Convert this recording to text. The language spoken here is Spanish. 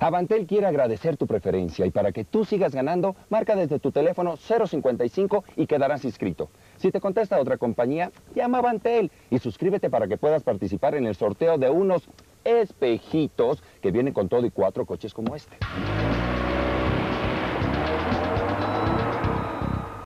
Avantel quiere agradecer tu preferencia y para que tú sigas ganando, marca desde tu teléfono 055 y quedarás inscrito. Si te contesta otra compañía, llama a Avantel y suscríbete para que puedas participar en el sorteo de unos espejitos que vienen con todo y cuatro coches como este.